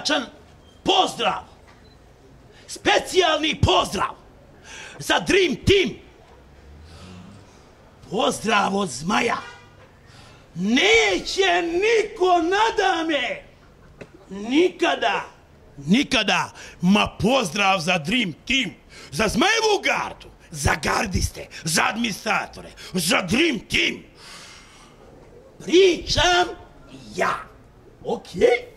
srdačan pozdrav, specijalni pozdrav za Dream Team. Pozdrav od zmaja. Neće niko nadame. Nikada. Nikada. Ma pozdrav za Dream Team. Za zmajevu gardu. Za gardiste. Za administratore. Za Dream Team. Pričam ja. Okej? Okay?